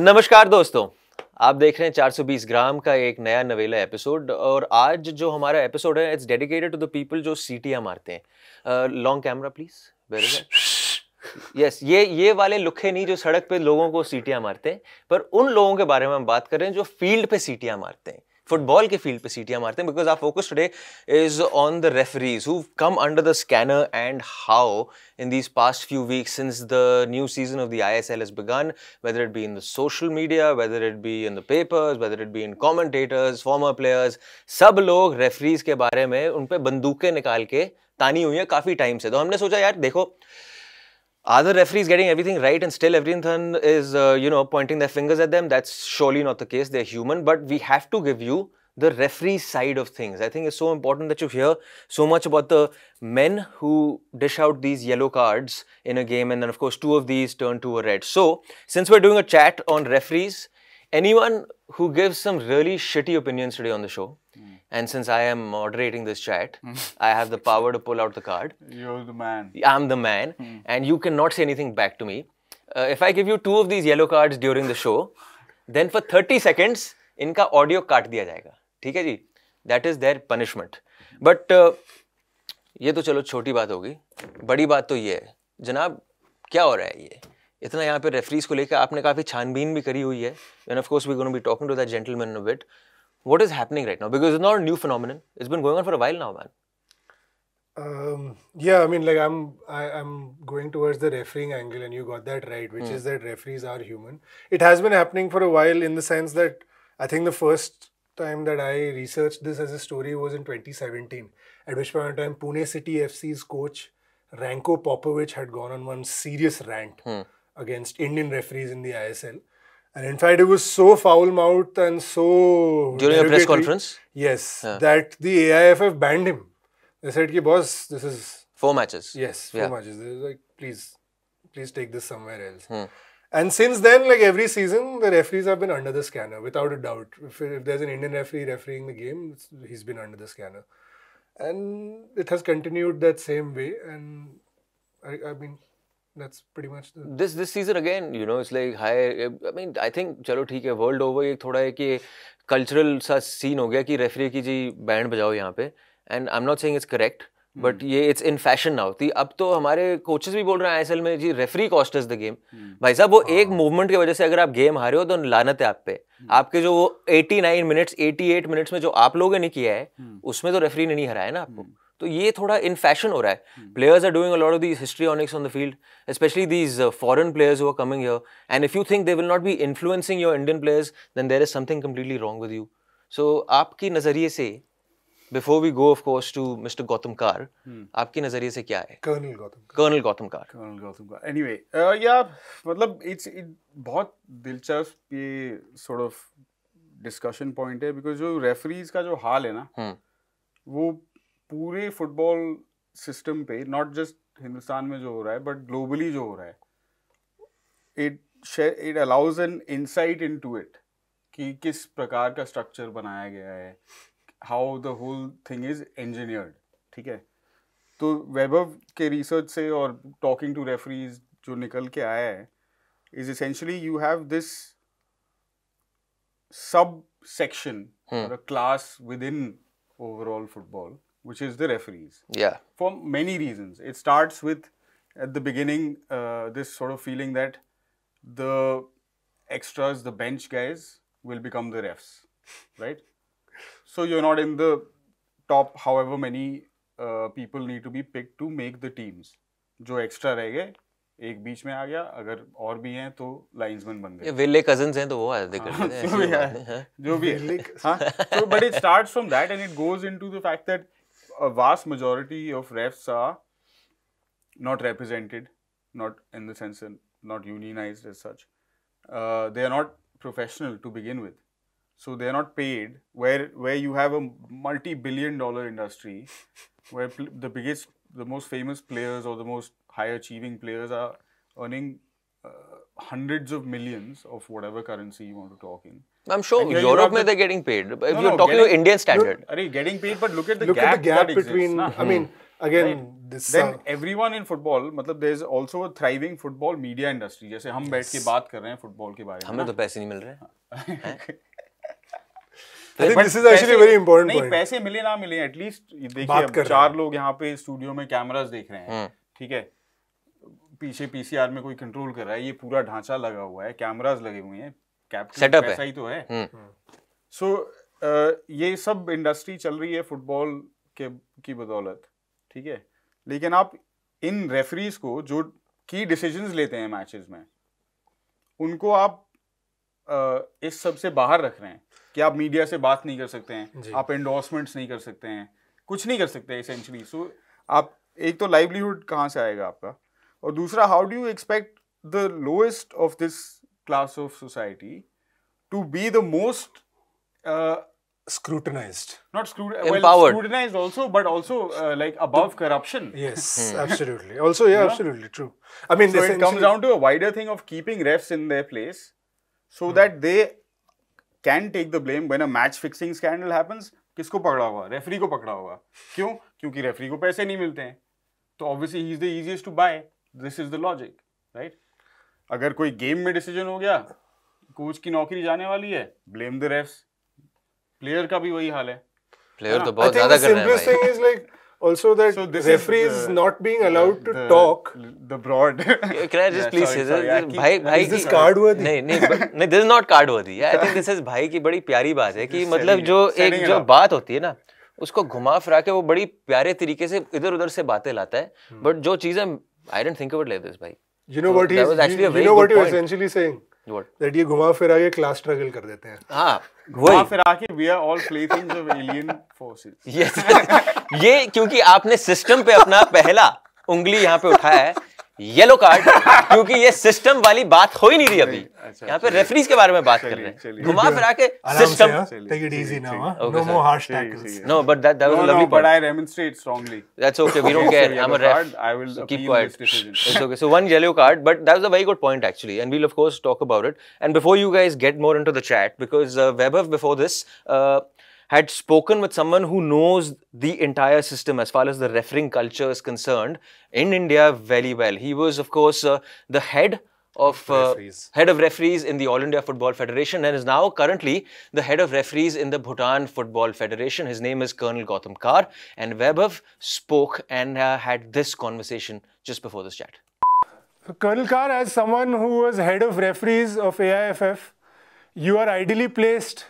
नमस्कार दोस्तों। आप देख रहे हैं 420 ग्राम का एक नया नवेला एपिसोड और आज जो हमारा एपिसोड है it's dedicated to the people जो सीटियाँ मारते हैं। Long camera please very good yes ये ये वाले लुखे नहीं जो सड़क पे लोगों को सीटियाँ मारते हैं, पर उन लोगों के बारे में हम बात कर रहे हैं जो फ़ील्ड पे सीटियाँ मारते हैं। फुटबॉल के फ़ील्ड पे सीटियाँ मारते हैं because our focus today is on the referees who come under the scanner and how in this past few weeks since the new season of the I S L is began whether it be in the social media whether it be in the papers whether it be in commentators former players सब लोग referees के बारे में उन पर बंदूकें निकाल के तानी हुई है काफ़ी टाइम से तो हमने सोचा यार देखो are the referees getting everything right and still everyone is uh, you know pointing their fingers at them that's surely not the case they're human but we have to give you the referee side of things. I think it's so important that you hear so much about the men who dish out these yellow cards in a game, and then, of course, two of these turn to a red. So, since we're doing a chat on referees, anyone who gives some really shitty opinions today on the show, mm. and since I am moderating this chat, I have the power to pull out the card. You're the man. I'm the man, mm. and you cannot say anything back to me. Uh, if I give you two of these yellow cards during the show, then for 30 seconds, इनका audio काट दिया जाएगा ठीक है जी that is their punishment but ये तो चलो छोटी बात होगी बड़ी बात तो ये है जनाब क्या हो रहा है ये इतना यहाँ पे रेफरीज को लेकर आपने काफ़ी छानबीन भी करी हुई है and of course we gonna be talking to that gentleman a bit is happening right now because it's not a new phenomenon it's been going on for a while now um, yeah i mean like i'm I, i'm going towards the refereeing angle and you got that right which mm. is that referees are human it has been happening for a while in the sense that i think the first time that I researched this as a story was in 2017, at which point in time Pune City FC's coach Ranko Popovic had gone on one serious rant hmm. Against Indian referees in the ISL. And in fact, it was so foul mouthed and so. During a press conference? Yes, yeah. that the AIFF banned him. They said, Ki, boss, this is. Four matches. Yes, four yeah. matches. They were like, please, please take this somewhere else. Hmm. And since then, like every season, the referees have been under the scanner, without a doubt. If, if there's an Indian referee refereeing the game, he's been under the scanner. And it has continued that same way. And I, I mean, that's pretty much the... this this season again you know it's like high i mean i think chalo theek hai world over एक थोड़ा है कि cultural सा scene हो गया कि referee की जी band बजाओ यहाँ पे and i'm not saying it's correct but ये इट्स इन फ़ैशन नाउ थी अब तो हमारे कोचेस भी बोल रहे हैं आईएसएल में जी referee cost is the game भाई साहब वो एक मूवमेंट की वजह से अगर आप गेम हारे हो तो लानत है आप पे। Hmm. आपके जो वो 89 मिनट्स 88 मिनट्स में जो आप लोगों ने किया है hmm. उसमें तो रेफरी ने नहीं हराया ना आपको। Hmm. तो ये थोड़ा इन फ़ैशन हो रहा है। Players are doing a lot of these histrionics on the field specially these foreign players who are coming here and if you think they will not be influencing your Indian players then there is something completely wrong with you so आपकी नज़रिए से before we go of course to mister Gautam Kar आपके नज़रिए से क्या है? Colonel Gautam colonel Gautam Kar colonel Gautam Kar anyway या मतलब इट्स इट बहुत दिलचस्प ये सॉर्ट ऑफ़ डिस्कशन पॉइंट है बिकॉज़ जो रेफरीज का जो हाल है ना hmm. वो पूरे फुटबॉल सिस्टम पे नॉट जस्ट हिंदुस्तान में जो हो रहा है बट ग्लोबली जो हो रहा है it it allows an insight into it कि किस प्रकार का स्ट्रक्चर बनाया गया है how the whole thing is engineered ठीक है? तो वैभव के रिसर्च से और टॉकिंग टू रेफरीज जो निकल के आया है is essentially you have this sub section और class within overall football which is the referees. Yeah. For many reasons. It starts with, at the beginning, uh, this sort of feeling that the extras, the bench guys, will become the refs, right? So you're not in the top however many uh, people need to be picked to make the teams. जो extra रह गए एक बीच में आ गया अगर और भी हैं तो लाइंसमैन बन गए विले कजिन्स हैं तो वो आते कर जो भी है जो भी है हाँ so but it starts from that and it goes into the fact that a vast majority of refs are not represented not in the sense of not unionized as such. Uh, they are not professional to begin with. So they're not paid. Where where you have a multi-billion dollar industry where the biggest the most famous players or the most high achieving players are earning uh, hundreds of millions of whatever currency you want to talk in I'm sure And Europe the- they're getting paid. If No, you're no, talking getting- Indian standard. Are you getting paid? But look at the Look gap, at the gap that exists, between. na. I mean, again, this. then uh, everyone in football मतलब there is also a thriving football media industry जैसे हम बैठ के बात कर रहे हैं football के बारे में हमें तो पैसे नहीं मिल रहे I think this is actually very important नहीं point. पैसे मिले ना मिले एटलीस्ट देखिए चार लोग यहाँ पे स्टूडियो में कैमरास देख रहे हम्म। हैं ठीक है पीछे पीसीआर में कोई कंट्रोल कर रहा है ये पूरा ढांचा लगा हुआ है कैमरास लगे हुए हैं कैप्टन Setup है। ही तो है। हम्म। सो ये सब इंडस्ट्री चल रही है फुटबॉल के की बदौलत ठीक है? लेकिन आप इन रेफरीज को जो की डिसीजंस लेते हैं मैचेस में उनको आप इस सबसे बाहर रख रहे हैं कि आप मीडिया से बात नहीं कर सकते हैं आप एंडोर्समेंट्स नहीं कर सकते हैं कुछ नहीं कर सकते एसेंशली सो आप एक तो लाइवलीहुड कहाँ से आएगा आपका? और दूसरा how do you expect the lowest of this class of society to be the most scrutinized. not screwed well Empowered. scrutinized also but also uh, like above corruption Yes, absolutely. Also, yeah, absolutely true. I mean, so it comes essentially- down to a wider thing of keeping refs in their place so that they can take the blame when a match fixing scandal happens किसको पकड़ा होगा referee को पकड़ा होगा क्यों क्योंकि referee को पैसे नहीं मिलते हैं तो obviously he is the easiest to buy this is the logic right अगर कोई गेम में डिसीज़न हो गया कोच की नौकरी जाने वाली है ब्लेम द रेफ्स प्लेयर का भी वही हाल है। प्लेयर हाँ। तो बहुत ज़्यादा कर रहा है भाई। Like also that referee is not being allowed to talk the broad can I just please says भाई भाई दिस कार्ड हुआ नहीं नहीं नहीं दिस इज़ नॉट कार्ड हुआ आई थिंक दिस इज़ भाई की बड़ी प्यारी बात है कि मतलब जो एक जो बात होती है ना उसको घुमा फिरा के वो बड़ी प्यारे तरीके से इधर उधर से बातें लाता है। hmm. बट जो चीज़ें I don't think about like this भाई। You know So what he he's, was actually a you, very you know what good you're point. essentially saying? What? That ये घुमा फिरा के class struggle कर देते हैं. हाँ घुमा फिरा के we are all playthings of alien forces Yes. ये क्योंकि आपने सिस्टम पे अपना पहला उंगली यहाँ पे उठाया है येलो कार्ड क्योंकि ये सिस्टम वाली बात हो ही नहीं रही अभी। अच्छा, यहाँ पे रेफरीज के बारे में बात कर रहे हैं। घुमा फिरा के system take it easy now no more harsh tackles no but that that was lovely but I strongly that's okay we don't care I am a ref I will keep quiet it's okay so one yellow card but that was a very good point actually and we will of course talk about it and before you guys get more into the chat because web before this we'll of course talk about it. And before you guys get more into the chat, because Vaibhav before this had spoken with someone who knows the entire system as far as the refereeing culture is concerned in India very well. He was of course uh, the head of uh, Referees. head of referees in the All India Football Federation and is now currently the head of referees in the Bhutan Football Federation. His name is Colonel Goutam Kar and Vaibhav spoke and uh, had this conversation just before this chat. Colonel Kar, as someone who was head of referees of AIFF, you are ideally placed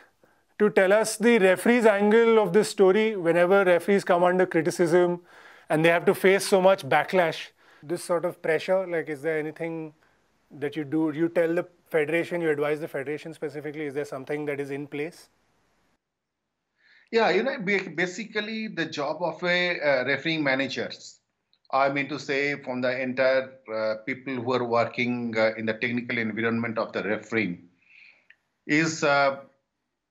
to tell us the referees angle of this story whenever referees come under criticism and they have to face so much backlash. This sort of pressure, like, is there anything that you do? You tell the federation, you advise the federation specifically, is there something that is in place? Yeah, you know, basically the job of a uh, refereeing managers. I mean to say, from the entire uh, people who are working uh, in the technical environment of the refereeing, is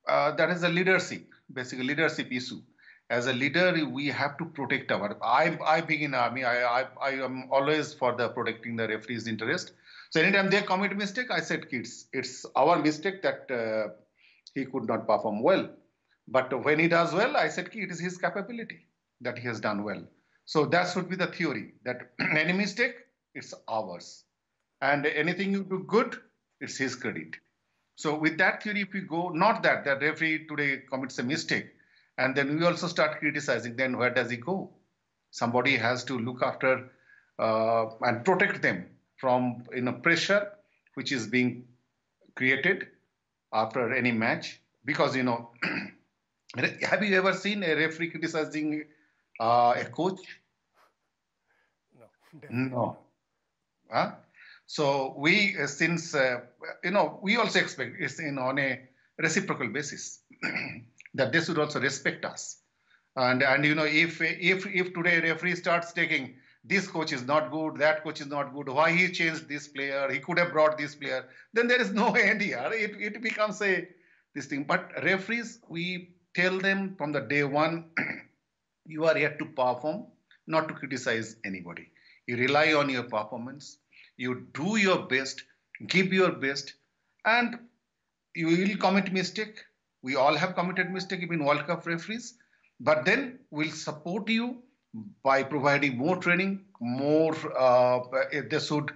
uh, that is a leadership, basically leadership issue. As a leader, we have to protect our. I I being in army, I I, I am always for the protecting the referee's interest. So anytime they commit mistake, I said, kids, it's our mistake that uh, he could not perform well. But when he does well, I said "Ki, it is his capability that he has done well. So that should be the theory that any mistake, it's ours. And anything you do good, it's his credit. So with that theory, if we go, not that the referee today commits a mistake, and then we also start criticizing, then where does he go? Somebody has to look after uh, and protect them from you know pressure which is being created after any match because you know have you ever seen a referee criticizing uh, a coach No. no huh? So we uh, since uh, you know we also expect it's in on a reciprocal basis that they should also respect us. And and you know if if if today referee starts taking this coach is not good that coach is not good why he changed this player he could have brought this player then there is no end here. It, it becomes a this thing. But referees we tell them from the day one you are here to perform not to criticize anybody. You rely on your performance you do your best give your best and you will commit mistake. We all have committed mistake even World Cup referees. But then we'll support you by providing more training, more uh, they should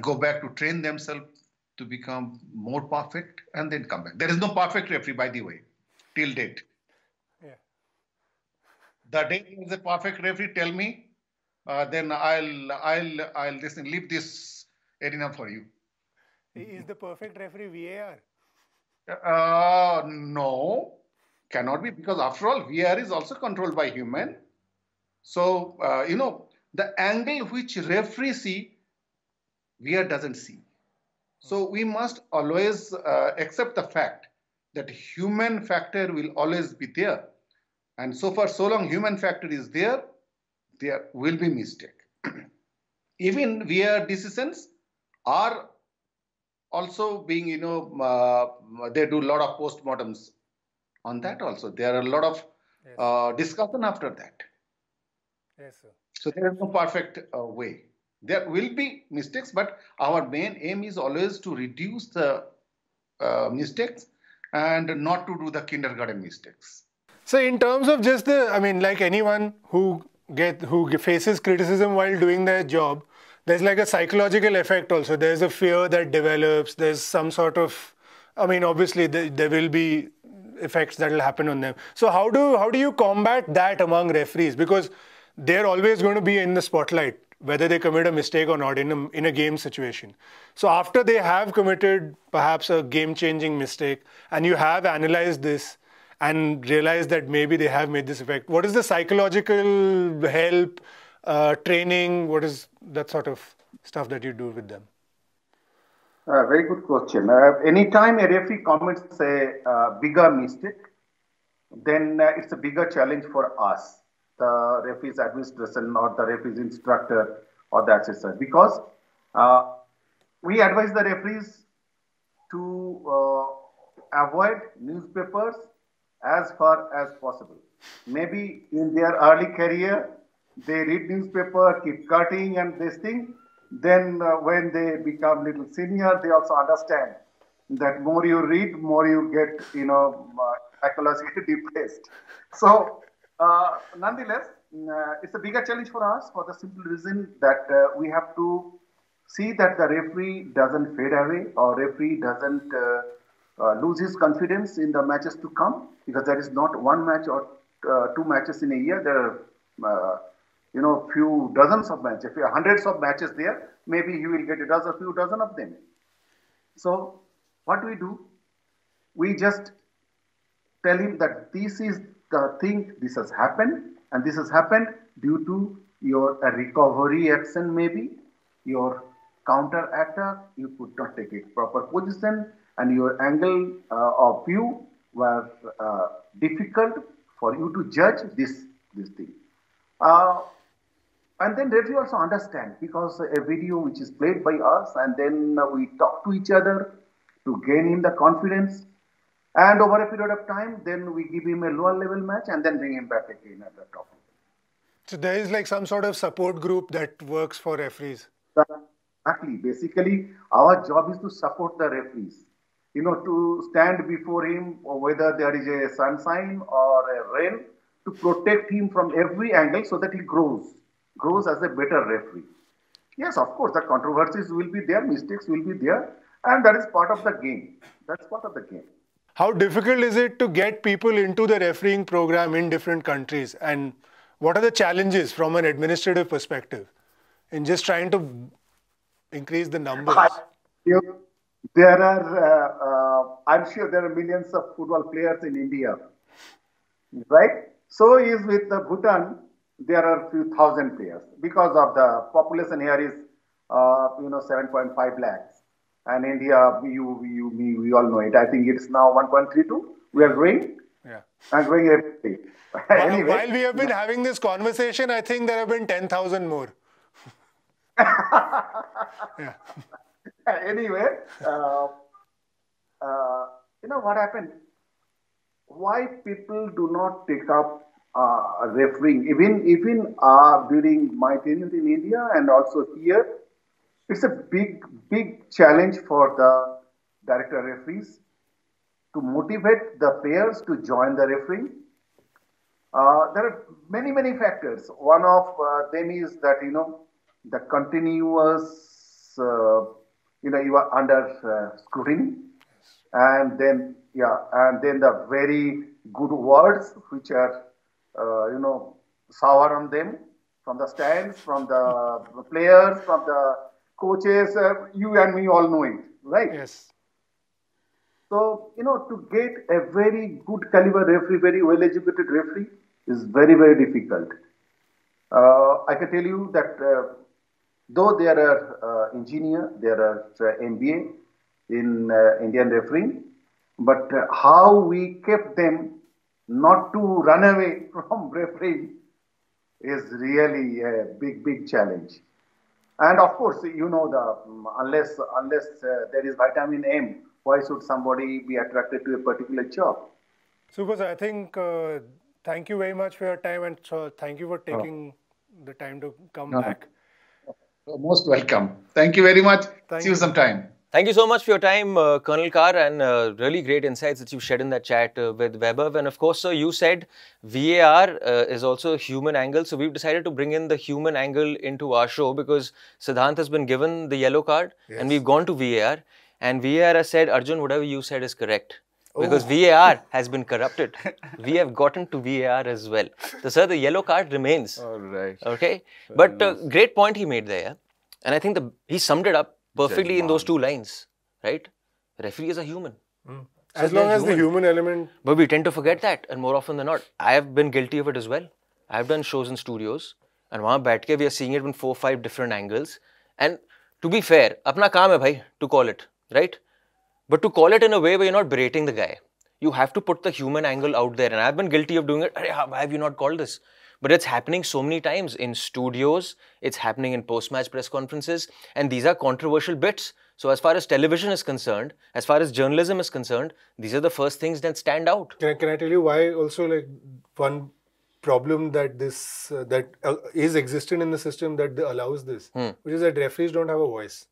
go back to train themselves to become more perfect and then come back. There is no perfect referee, by the way, till date. Yeah. The day is a perfect referee, tell me, uh, then I'll I'll I'll listen, leave this arena for you. Is the perfect referee VAR? Uh, no, cannot be because after all, VAR is also controlled by human. So uh, you know the angle which referee see, VAR doesn't see. So we must always uh, accept the fact that human factor will always be there. And so far, so long human factor is there, there will be mistake. Even VAR decisions are also being, you know, uh, they do a lot of postmortems on that also. There are a lot of yes. uh, discussion after that. Yes, sir. So there is no perfect uh, way. There will be mistakes, but our main aim is always to reduce the uh, mistakes and not to do the kindergarten mistakes. So, in terms of just the, I mean, like anyone who get who faces criticism while doing their job, there's like a psychological effect also. There's a fear that develops. There's some sort of, I mean, obviously there, there will be effects that will happen on them. So how do how do you combat that among referees? Because they're always going to be in the spotlight whether they commit a mistake or not in a, in a game situation. So after they have committed perhaps a game-changing mistake and you have analyzed this and realized that maybe they have made this effect, what is the psychological help, uh, training, what is that sort of stuff that you do with them? Uh, very good question. Uh, anytime a referee commits a uh, bigger mistake, then uh, it's a bigger challenge for us the referee's administration or the referee's instructor or the assessor because uh, we advise the referees to uh, avoid newspapers as far as possible. Maybe in their early career, they read newspaper, keep cutting and this thing. Then uh, when they become little senior, they also understand that more you read, more you get, you know, uh, psychologically depressed. So uh, nonetheless, uh, it's a bigger challenge for us for the simple reason that uh, we have to see that the referee doesn't fade away or referee doesn't uh, uh, lose his confidence in the matches to come because there is not one match or two matches in a year. There are, you know, few dozens of matches, if hundreds of matches there, maybe he will get a few dozen of them. So what we do? We just tell him that this is the thing this has happened and this has happened due to your recovery action maybe your counter attack you could not take a proper position and your angle uh, of view were uh, difficult for you to judge this this thing uh, and then referee also understand because a video which is played by us and then we talk to each other to gain him the confidence and over a period of time, then we give him a lower level match and then bring him back again at the top. So there is like some sort of support group that works for referees. Exactly. Basically, our job is to support the referees. You know, to stand before him, or whether there is a sunshine or a rain, to protect him from every angle so that he grows, grows as a better referee. Yes, of course, the controversies will be there, mistakes will be there, and that is part of the game. That's part of the game how difficult is it to get people into the refereeing program in different countries and what are the challenges from an administrative perspective in just trying to increase the numbers there are uh, uh, i'm sure there are millions of football players in india right so is with the bhutan there are few thousand players because of the population here is uh, you know 7.5 lakhs and India, you, you, we, we all know it. I think it's now 1.32. We are growing. Yeah. And growing every day. anyway, while, we have been having this conversation, I think there have been 10,000 more. yeah. Anyway, uh, uh, you know what happened? Why people do not take up uh, refereeing, even even uh, during my tenure in India and also here, it's a big, big challenge for the director referees to motivate the players to join the referee. Uh, there are many, many factors. One of uh, them is that, you know, the continuous, uh, you know, you are under uh, scrutiny. And then, yeah, and then the very good words which are, you know, sour on them from the stands, from the players, from the coaches. Uh, you and me all know it, right? Yes. So, you know, to get a very good caliber referee, very well educated referee is very, very difficult. Uh, I can tell you that uh, though there are uh, engineer, there are uh, MBA in uh, Indian refereeing, but uh, how we kept them not to run away from refereeing is really a big, big challenge. And of course, you know, the um, unless unless there is vitamin M, why should somebody be attracted to a particular job? Super, I think uh, thank you very much for your time and so thank you for oh. taking oh. the time to come no. back. Most welcome. Thank you very much. Thank See you, you sometime. Thank you so much for your time, uh, Colonel Kar, and uh, really great insights that you've shared in that chat uh, with Vaibhav. And of course, sir, you said VAR uh, is also a human angle. So we've decided to bring in the human angle into our show because Siddhant has been given the yellow card yes. and we've gone to VAR. And VAR has said, Arjun, whatever you said is correct. Because oh. VAR has been corrupted. we have gotten to VAR as well. So, sir, the yellow card remains. All right. Okay. Fair but uh, great point he made there. And I think the he summed it up perfectly in those two lines. Right? Referee is a human. Mm. So as long as human. the human element. But we tend to forget that. And more often than not, I have been guilty of it as well. I have done shows in studios. And वहाँ बैठ we are seeing it in four five different angles. And to be fair, अपना काम है भाई to call it right? But to call it in a way where you're not berating the guy, you have to put the human angle out there. And I've been guilty of doing it. Why have you not called this? But it's happening so many times in studios, it's happening in post match press conferences, and these are controversial bits. So, as far as television is concerned, as far as journalism is concerned, these are the first things that stand out. Can I, can I tell you why also, like, one problem that this uh, that uh, is existent in the system that allows this, hmm. which is that referees don't have a voice.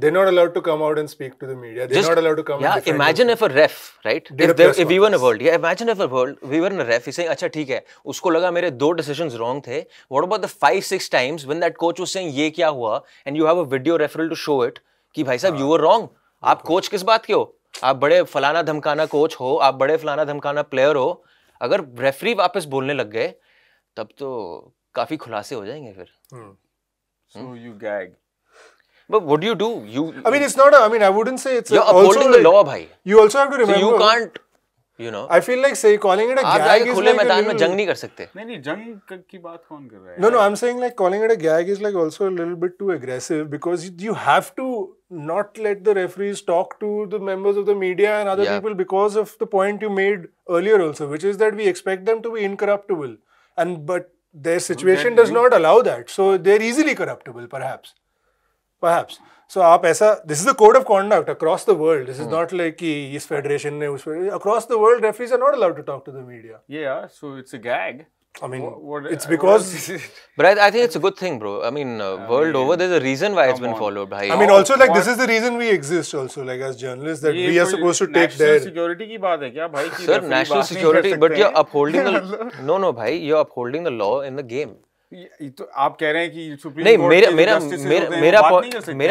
They're not allowed to come out and speak to the media. They're Just, not allowed to come. Yeah, imagine if a ref, right? If, there, if we were in a world, yeah, imagine if a world, we were in a ref. He's saying, "अच्छा ठीक है, उसको लगा मेरे दो decisions wrong थे. What about the five six times when that coach was saying ये क्या हुआ? And you have a video referral to show it कि भाई साहब you were wrong. आप कोच किस बात के हो? आप बड़े फलाना धमकाना कोच हो, आप बड़े फलाना धमकाना प्लेयर हो. अगर रेफरी वापस बोलने लग गए, तब तो काफ़ी खुलासे हो जाएँगे फिर. So you gag. But what do you do? You. I mean, it's not. A, I mean, I wouldn't say it's. You're a, upholding the like, law, bhai. You also have to remember. So you can't. You know. I feel like say calling it a gag is like मैदान में जंग नहीं कर सकते. नहीं नहीं जंग की बात कौन कर रहा है? No no, I'm saying like calling it a gag is like also a little bit too aggressive because you have to not let the referees talk to the members of the media and other yeah. people because of the point you made earlier also, which is that we expect them to be incorruptible, and but their situation does not allow that, so they're easily corruptible perhaps. perhaps so aap aisa this is the code of conduct across the world this is hmm. not like ki is federation across the world referees are not allowed to talk to the media yeah so it's a gag I mean, what, what, it's uh, because. But I, I, think it's a good thing, bro. I mean, uh, I world mean, over, there's a reason why it's been on. followed. Bhai. I mean, also like what? this is the reason we exist, also like as journalists that we are supposed to take their. security ki baat hai kya, bhai? Sir, national security, but you're upholding the. no, no, bhai, you're upholding the law in the game. तो आप कह रहे हैं कि supreme नहीं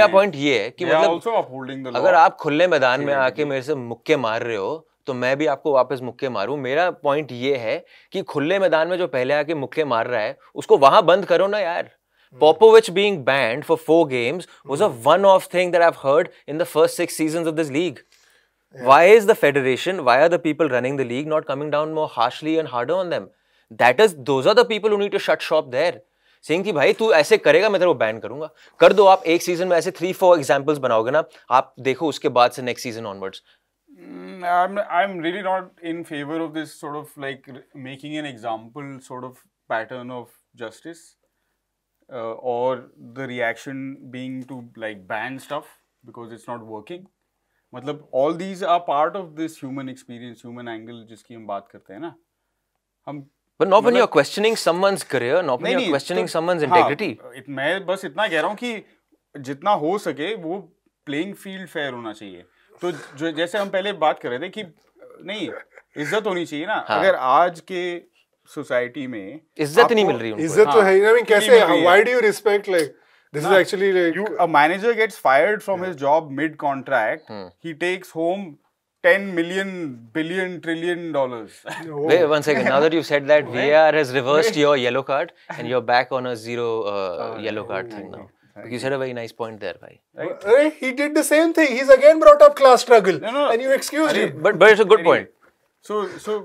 point ये है मतलब अगर आप खुले मैदान में आके मेरे से मुक्के मार रहे हो तो मैं भी आपको वापस मुक्के मारूं। मेरा पॉइंट ये है कि खुले मैदान में जो पहले आके मुक्के मार रहा है उसको वहाँ बंद करो ना यार। Popovich being banned for four games was a one of thing that I heard in the first six season of this league why is the federation why are the people running the league not coming down more harshly and hard on them that is those are the people who need to shut shop there Singh कि भाई तू ऐसे करेगा मैं तेरे को ban करूँगा कर दो आप एक सीज़न में ऐसे थ्री फोर एग्जांपल्स बनाओगे ना आप देखो उसके बाद से next season onwards I'm I'm really not in favor of this sort of like making an example sort of pattern of justice uh, or the reaction being to like ban stuff because it's not working. मतलब all these are part of this human experience, human angle जिसकी हम बात करते हैं ना हम But not when you're questioning someone's career, not when you're questioning someone's integrity. मैं बस इतना कह रहा हूँ कि जितना हो सके वो प्लेइंग फ़ील्ड फेयर होना चाहिए तो जो जैसे हम पहले बात कर रहे थे कि नहीं इज़्ज़त होनी चाहिए ना हाँ. अगर आज के सोसाइटी में इज़्ज़त नहीं मिल रही उनको इज़्ज़त तो हाँ, है क्यों कैसे है? why do you respect like this is हाँ, actually like you a manager gets fired from his job mid contract Hmm. he takes home 10 million billion trillion dollars oh, Wait one second. Now that you've said that, VAR has reversed your yellow card and you're back on a zero uh, uh, yellow card thing now. Thank You said a very nice point there, bhai. Right? Hey, he did the same thing. He's again brought up class struggle, No, no. and you excused him. But but it's a good point. so so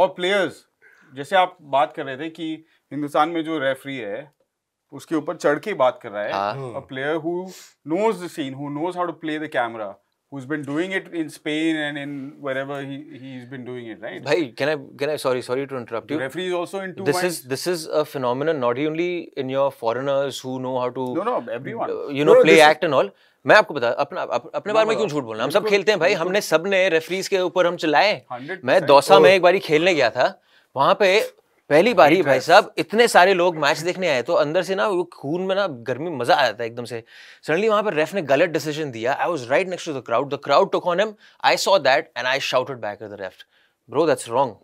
और players जैसे आप बात कर रहे थे कि हिंदुस्तान में जो रेफरी है उसके ऊपर चढ़ के बात कर रहा है हाँ. a player who knows the scene who knows how to play the camera who's been doing it in Spain and in wherever he he's been doing it right Bhai, can I can I sorry sorry to interrupt the you. referee is also in two This minds is this is a phenomenon not only in your foreigners who know how to no no everyone uh, you know No, no, play act and all. मैं आपको बता अपना up, अपने बारे में क्यों झूठ बोलना हम सब खेलते हैं भाई हमने सबने रेफरीज के ऊपर हम चलाए मैं दौसा में एक बारी खेलने गया था वहाँ पे पहली बार ही भाई साहब इतने सारे लोग मैच देखने आए तो अंदर से ना वो खून में ना गर्मी मज़ा आ जाता है एकदम से। सडनली वहाँ पर रेफ ने गलत डिसीज़न दिया। I was right next to the crowd the crowd took on him I saw that and I shouted back at the ref bro that's wrong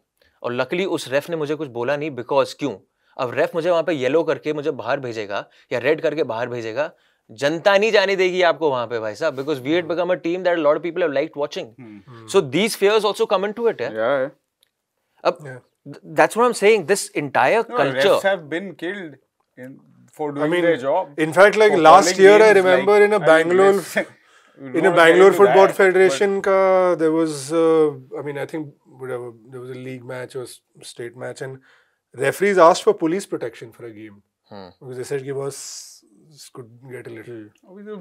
और लकली उस रेफ ने मुझे कुछ बोला नहीं बिकॉज़ क्यों? अब रेफ मुझे वहाँ पे येलो करके मुझे बाहर भेजेगा या रेड करके बाहर भेजेगा जनता नहीं जाने देगी आपको वहाँ पे भाई साहब because we had become a team that lot of people have liked watching so these also come into it yeah. Yeah अब th- that's what i'm saying this entire no, culture refs have been killed in for doing I mean, their job in fact, like for last calling year, I games remember like- in a I mean, Bangalore, let's- we in don't a wanna get Bangalore into Football that, but- Federation, ka, there was, uh, I mean, I think whatever, there was a league match or s- state match, and referees asked for police protection for a game Hmm. because they said it was could get a little. अभी तो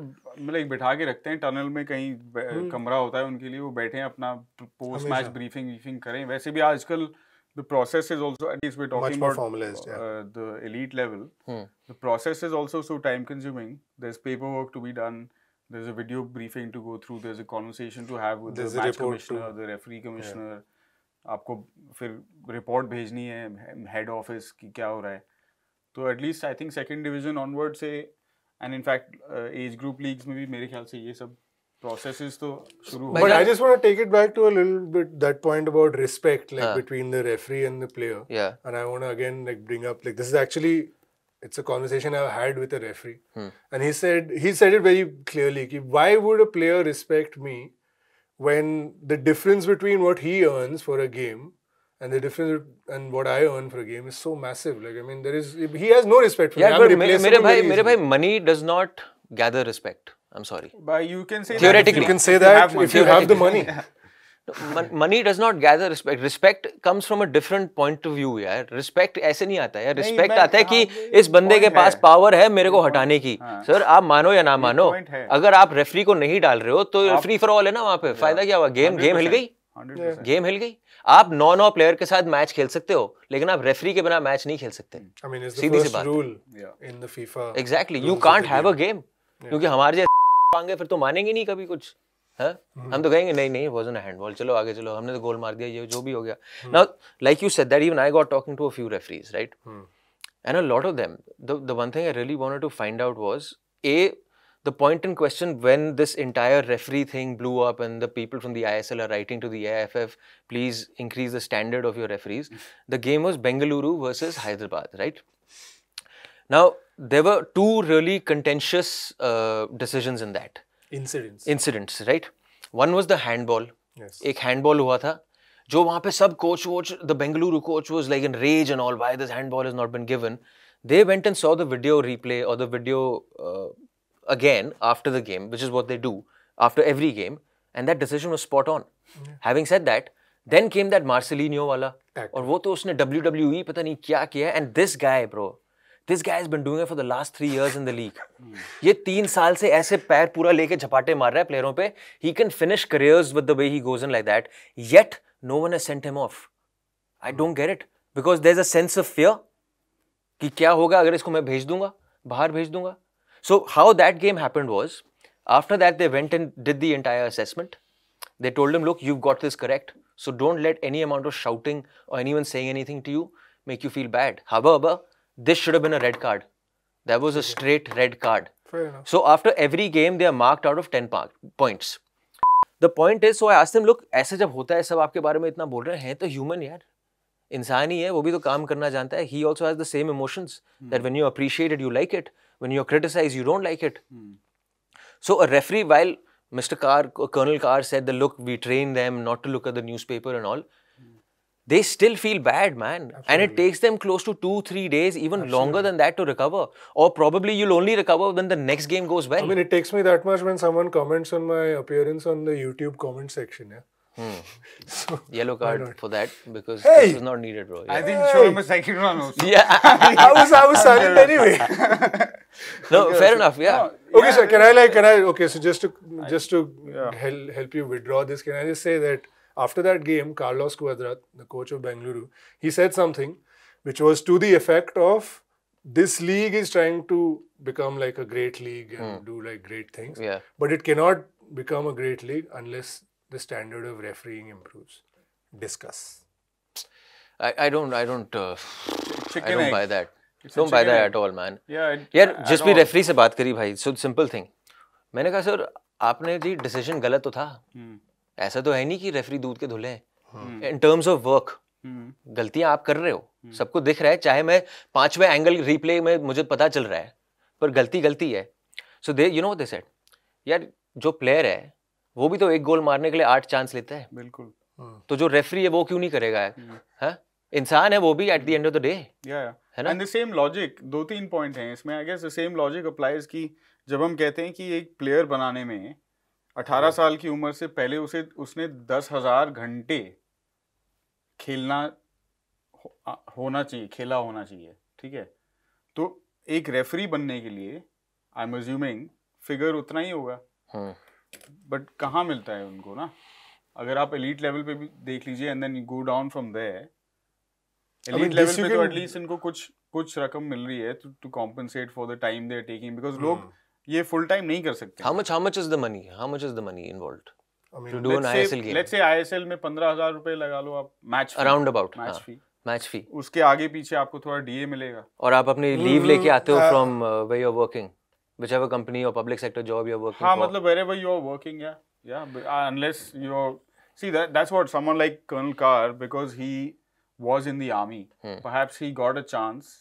मतलब बिठा के रखते हैं tunnel में कहीं ब- कमरा होता है उनके लिए वो बैठे हैं अपना पोस्ट मैच हमेशा। ब्रीफिंग ब्रीफिंग करें वैसे भी आजकल the process is also at least we're talking more about formalized, yeah. uh, the elite level Hmm. the process is also so time consuming there's paperwork to be done there's a video briefing to go through there's a conversation to have with There's the a match report commissioner to- the referee commissioner आपको फिर report भेजनी है head office की क्या हो रहा है तो at least I think second division onward से and in fact age group leagues में भी मेरे ख्याल से ये सब processes to shuru but i just want to take it back to a little bit that point about respect like uh. between the referee and the player yeah and i want to again like bring up like this is actually it's a conversation i've had with a referee hmm. and he said he said it very clearly ki, why would a player respect me when the difference between what he earns for a game and the difference and what I earn for a game is so massive. Like I mean, there is he has no respect for yeah, me. Yeah, but mere bhai, mere bhai, money does not gather respect. I'm sorry But you can say that Theoretically. You can say if that have if you have the money. Mon- money does not gather respect respect comes from a different point of view यार respect ऐसे नहीं आता यार respect आता है कि हाँ, इस बंदे के पास है। पावर है मेरे को हटाने की हाँ। सर आप मानो या ना मानो point है। अगर आप रेफरी को नहीं डाल रहे हो तो फ्री फॉर ऑल है ना वहाँ पे फ़ायदा क्या हुआ गेम गेम हिल गई गेम हिल गई आप नौ नौ प्लेयर के साथ मैच खेल सकते हो लेकिन आप रेफरी के बिना मैच नहीं खेल सकते I mean, सीधी सी बात है। Exactly you can't have a game क्योंकि हमारे जैसे मांगे फिर तो मानेंगे नहीं कभी कुछ है हम तो कहेंगे नहीं नहीं वाज हैंडबॉल चलो आगे चलो हमने तो गोल मार दिया ये जो भी हो गया now like you said that even I got talking to a few referees right a lot of them the, the one thing i really wanted to find out was a the point in question when this entire referee thing blew up and the people from the isl are writing to the aff please increase the standard of your referees the game was bengaluru versus hyderabad right now there were two really contentious uh, decisions in that Incidents. incidents right one was the handball yes. एक handball हुआ था जो वहां पे सब coach वोच the Bengaluru coach was like in raise and all why this handball has not been given they went and saw the video replay or the video uh, again after the game which is what they do after every game and that decision was spot on having said that then came that marcelinho wala Tackle. और वो तो उसने WWE पता नहीं क्या किया and this guy bro this guy has been doing it for the last three years in the league ये तीन साल से ऐसे पैर पूरा लेके झपाटे मार रहा है प्लेयरों पे he can finish careers with the way he goes in like that yet no one has sent him off I don't get it because there's a sense of fear कि क्या होगा अगर इसको मैं भेज दूंगा बाहर भेज दूंगा so how that game happened was after that they went and did the entire assessment they told him look you've got this correct so don't let any amount of shouting or anyone saying anything to you make you feel bad however this should have been a red card. That was a straight red card. Fair enough. So after every game, they are marked out of 10 points. The point is, so I asked them, look, ऐसे जब होता है सब आपके बारे में इतना बोल रहे हैं तो ह्यूमन यार इंसान ही है वो भी तो काम करना जानता है he also has the same emotions it, when you appreciate it you like you when you criticize you don't like it so Mr. Kar, Colonel Kar said that look, we train them not to look at the newspaper and all. They still feel bad, man. Absolutely. And it takes them close to two, three days, even Absolutely. longer than that to recover. Or probably you'll only recover when the next game goes well. I mean, it takes me that much when someone comments on my appearance on the YouTube comment section. Yeah. Hmm. So, Yellow card for that because hey! this is not needed, bro. Yeah. I think hey! show him a second run also. Yeah. I was I was silent anyway. no, fair enough. Yeah. No, okay, yeah. so can I like can I okay so just to just to yeah. help help you withdraw this, can I just say that after that game, Carlos Cuadrat, the coach of Bengaluru, he said something which was to the effect of this league is trying to become like a great league and mm. do like great things. Yeah. But it cannot become a great league unless the standard of refereeing improves. Discuss. I, I don't I don't uh, I don't egg. buy that. It's don't buy that egg. at all, man. Yeah. It, यार जिस भी referee से बात करी भाई so simple thing मैंने कहा sir आपने जी डिसीजन गलत तो था hmm. ऐसा तो है नहीं कि रेफरी दूध के धुले हैं। इन टर्म्स ऑफ़ वर्क गलतियाँ आप कर रहे हो। hmm. सबको दिख रहा है चाहे मैं पाँचवें एंगल रिप्ले में मुझे पता चल रहा है पर गलती गलती है। So they you know they set यार जो प्लेयर है वो भी तो एक गोल मारने के लिए आठ चांस लेता है। बिल्कुल। हाँ। तो जो रेफरी है वो क्यों नहीं करेगा? है हम्म। हाँ? इंसान है वो भी at the end of the day है ना? एंड द सेम लॉजिक दो तीन पॉइंट हैं इसमें। I guess the same logic applies की जब हम कहते हैं कि एक प्लेयर बनाने में अठारह हाँ। साल की उम्र से पहले उसे उसने दस हज़ार घंटे खेलना हो, होना चाहिए खेला होना चाहिए ठीक है? तो एक रेफरी बनने के लिए आई एम अज्यूमिंग फिगर उतना ही होगा। बट कहाँ मिलता है उनको ना? अगर आप एलीट लेवल पे भी देख लीजिए and then you go down from there elite level पे तो एटलीस्ट इनको कुछ कुछ रकम मिल रही है to compensate for the time they are taking because लोग ये फुल टाइम नहीं कर सकते how much how much is the money how much is the money involved to do an ISL game let's say ISL में 15000 रुपए लगा लो आप match around about match fee match fee उसके आगे पीछे आपको थोड़ा डीए मिलेगा और आप अपनी लीव लेके आते हो from where you are working whichever company or public sector job you're working हाँ, for. मतलब wherever you're working, yeah, yeah. Uh, unless you're see that that's what someone like Colonel Carr because he was in the army. Hmm. Perhaps he got a chance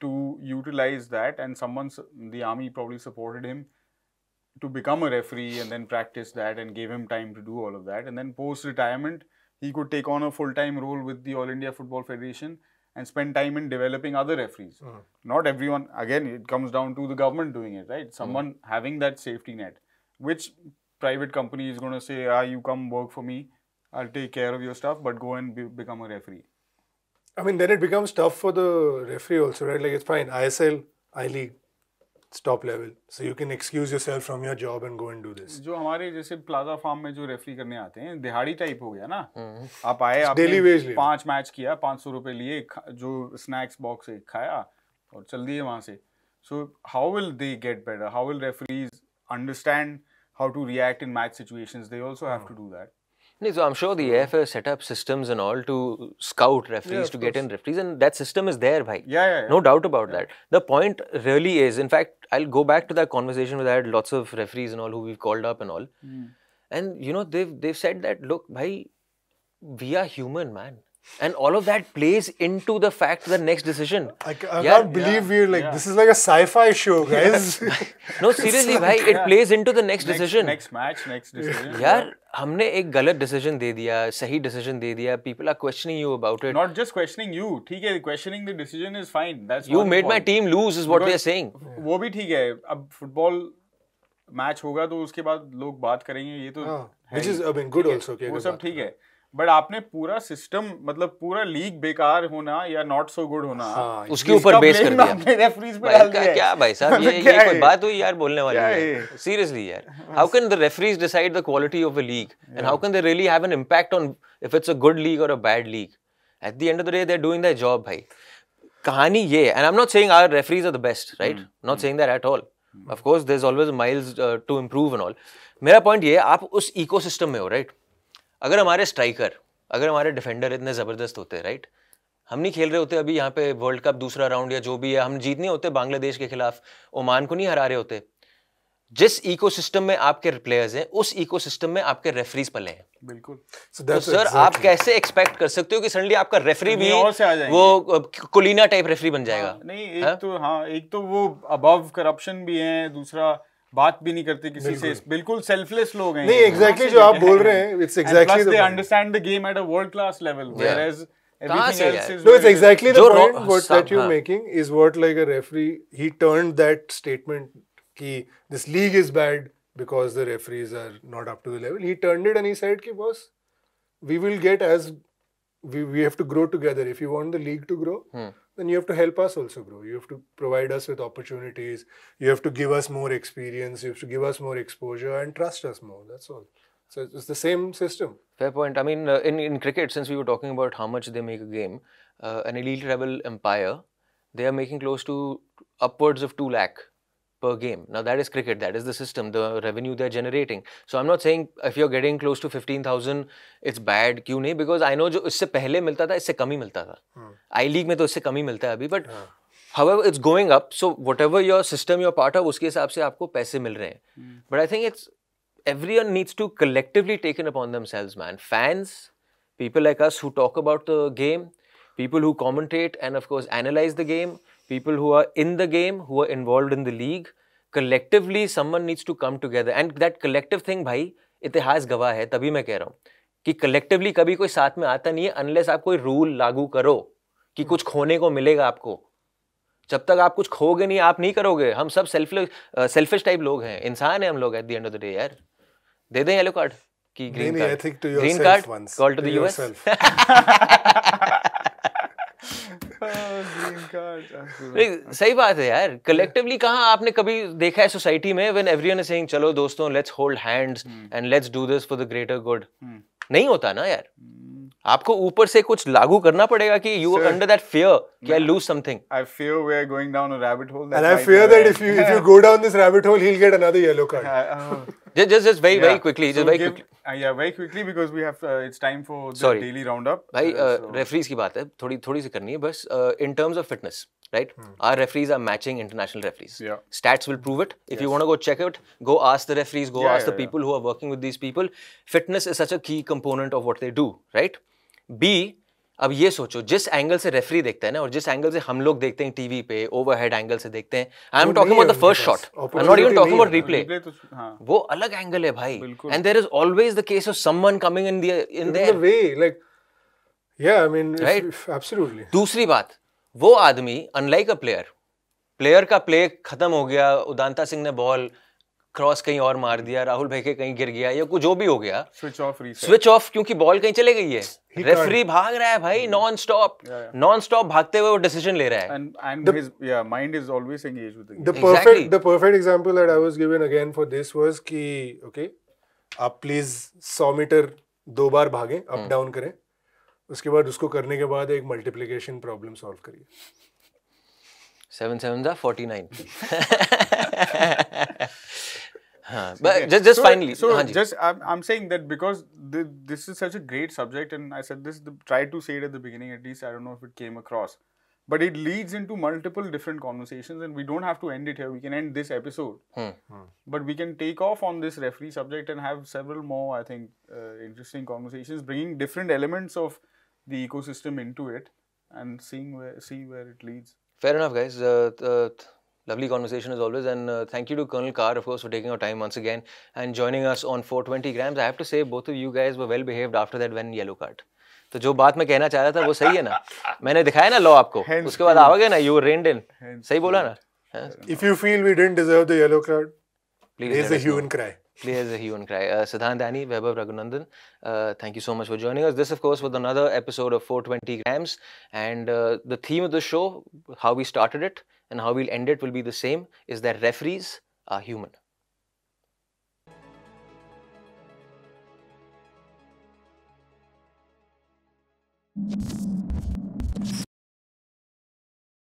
to utilize that, and someone the army probably supported him to become a referee and then practice that and gave him time to do all of that. And then post retirement, he could take on a full time role with the All India Football Federation and spend time in developing other referees. Mm. Not everyone, again, it comes down to the government doing it, right? Someone mm. having that safety net. Which private company is going to say, ah, you come work for me, I'll take care of your stuff, but go and be, become a referee? I mean, then it becomes tough for the referee also, right? Like, it's fine, ISL, I League, top level so you can excuse yourself from your job and go and do this जो हमारे जैसे plaza farm में जो referee करने आते हैं दिहाड़ी type हो गया ना हम्म। आप आए आप डेली वेज पांच मैच किया पांच सौ रुपए लिए जो स्नैक्स बॉक्स से खाया और चल दिए वहां से so how will they get better how will referees understand how to react in match situations they also have to do that So I'm sure the AFL set up systems and all to scout referees, yeah, to get in referees, and that system is there, bhai. Yeah, yeah, yeah. No doubt about that. The point really is, in fact, I'll go back to that conversation where I had lots of referees and all who we've called up and all. Mm. And you know, they've they've said that, look, bhai, we are human, man and all of that plays into the fact the next decision. I, I yeah, can't believe yeah, we're like yeah. this is like a sci-fi show, guys. no, seriously, like, bhai, it plays into the next, next decision. Next match, next decision. यार हमने एक गलत decision दे दिया सही decision दे दिया people are questioning you about it not just questioning you ठीक है questioning the decision is fine that's you made my team lose is what they are saying वो भी ठीक है अब फुटबॉल मैच होगा तो उसके बाद लोग बात करेंगे ये तो which is I mean good also वो सब ठीक है बट आपने पूरा सिस्टम मतलब पूरा लीग बेकार होना या नॉट सो गुड होना हाँ, उसके ऊपर बेस कर दिया। आपने रेफरीज पे डाल दिया क्या भाई साहब ये ये कोई बात हुई यार बोलने वाली है। सीरियसली यार how can the referees decide the quality of a league and how can they really have an impact on if it's a good league और a bad league at the end of the day they are doing their job भाई। कहानी ये and I am not saying our referees are the best right not saying that at all of course there is always miles to improve and all मेरा point ये आप उस ecosystem में हो right अगर हमारे स्ट्राइकर अगर हमारे डिफेंडर इतने ज़बरदस्त होते राइट हम नहीं खेल रहे होते अभी यहाँ पे वर्ल्ड कप दूसरा राउंड या जो भी है हम जीतने होते बांग्लादेश के खिलाफ ओमान को नहीं हरा रहे होते जिस इकोसिस्टम में आपके प्लेयर्स हैं उस इकोसिस्टम में आपके रेफरीज पले हैं बिल्कुल So तो सर exactly. आप कैसे एक्सपेक्ट कर सकते हो कि सडनली आपका रेफरी भी और से आ जाएँगे। वो कोलिना टाइप रेफरी बन जाएगा हाँ, नहीं एक हाँ? तो हाँ एक तो वो अबव करप्शन भी है दूसरा बात भी नहीं करते किसी से बिल्कुल सेल्फलेस लोग हैं नहीं ये। exactly जो आप बोल रहे हैं? हैं, it's And exactly plus the they point. understand the game at a world class level whereas कहाँ everything से else यार? is No, it's exactly the point. What that you're हाँ. making is what like a referee he turned that statement कि this league is bad because the referees are not up to the level. He turned it and he said कि boss, we will get as we, we have to grow together. If you want the league to grow, then you have to help us also grow. You have to provide us with opportunities. You have to give us more experience. You have to give us more exposure and trust us more. That's all. So it's the same system. Fair point. I mean, uh, in in cricket, since we were talking about how much they make a game, uh, an elite level umpire, they are making close to upwards of two lakh per game. Now that is cricket. That is the system, the revenue they're generating. So I'm not saying if you're getting close to fifteen thousand, it's bad. क्यों नहीं? Because I know जो इससे पहले मिलता था, इससे कम ही मिलता था. आई लीग में तो इससे कम ही मिलता है अभी, but however it's going up. So whatever your system you're part of, उसके हिसाब से आपको पैसे मिल रहे हैं. Hmm. But I think it's everyone needs to collectively take it upon themselves, man. Fans, people like us who talk about the game, people who commentate and, of course, analyze the game, people who are in the game, who are involved in the league. Collectively, someone needs to come together. And that collective thing, भाई, इतिहास गवाह है तभी मैं कह रहा हूँ कि collectively कभी कोई साथ में आता नहीं है unless आप कोई रूल लागू करो कि कुछ खोने को मिलेगा आपको जब तक आप कुछ खोगे नहीं आप नहीं करोगे हम सब सेल्फिश सेल्फिश टाइप लोग हैं इंसान है हम लोग at the end of the day यार दे दें येलो कार्ड की green card to green card call to the US. नहीं, सही बात है यार। कलेक्टिवली कहाँ आपने कभी देखा है सोसाइटी में व्हेन एवरीवन इज़ सेइंग चलो दोस्तों let's hold hands and let's do this for the greater good नहीं होता ना यार। आपको ऊपर से कुछ लागू करना पड़ेगा कि यू अंडर दैट फियर कि I lose something I fear we're going down a rabbit hole. And I fear that if you if you go down this rabbit hole, he'll get another yellow card. just just just very very quickly just So very give- quickly uh, yeah, very quickly because we have uh, it's time for the Sorry. daily roundup. भाई Uh, so- referees की बात है थोड़ी थोड़ी सी करनी है बस in terms of fitness right are referees are matching international referees Yeah. stats will prove it if you want to go check it go ask the referees go Yeah, ask the yeah, yeah. people who are working with these people fitness is such a key component of what they do right b अब ये सोचो जिस angle से referee देखता है ना और जिस एंगल से हम लोग देखते हैं टीवी पे ओवरहेड एंगल से देखते हैं आई एम वो talking about the first shot I am not even talking about replay वो अलग एंगल है भाई। And there is always the case of someone coming in the in there like, yeah, I mean, if- Right. if- absolutely. दूसरी बात वो आदमी unlike a player player का play खत्म हो गया उदांता सिंह ने बॉल क्रॉस कहीं और मार दिया राहुल भाई के कहीं गिर गया या कुछ जो भी हो गया। स्विच ऑफ़ स्विच ऑफ़ क्योंकि बॉल कहीं चले गई है। रेफरी भाग रहा है भाई नॉन स्टॉप. नॉन स्टॉप भागते हुए वो डिसीज़न ले रहा है। And and his yeah mind is always engaged with the game. The Exactly. perfect the perfect example that I was given again for this was कि okay, आप please 100 metre दो बार भागें अप डाउन करें। उसके बाद उसको करने के बाद एक मल्टीप्लिकेशन प्रॉब्लम सॉल्व करिए। सेवन सेवन जा forty nine But okay. just, just so, finally. So just I'm, I'm saying that because the, this is such a great subject, and I said this, the, tried to say it at the beginning. At least I don't know if it came across, but it leads into multiple different conversations, and we don't have to end it here. We can end this episode, hmm. Hmm. but we can take off on this referee subject and have several more. I think uh, interesting conversations, bringing different elements of the ecosystem into it, and seeing where see where it leads. Fair enough, guys. Uh, uh, Lovely conversation as always, and uh, thank you to Colonel Kar, of course, for taking our time once again and joining us on 420 grams. I have to say, both of you guys were well behaved after that when yellow card. तो जो बात मैं कहना चाह रहा था वो सही है ना मैंने दिखाया ना लॉ आपको Hence उसके बाद आओगे ना You रेंड इन सही बोला ना if you feel we didn't deserve the yellow card please is a hue and cry Players a hue and cry. Uh, Dani, Vaibhav Raghunandan, uh, thank you so much for joining us. This, of course, was another episode of 420 Grams. And uh, the theme of the show, how we started it, and how we'll end it, will be the same is that referees are human.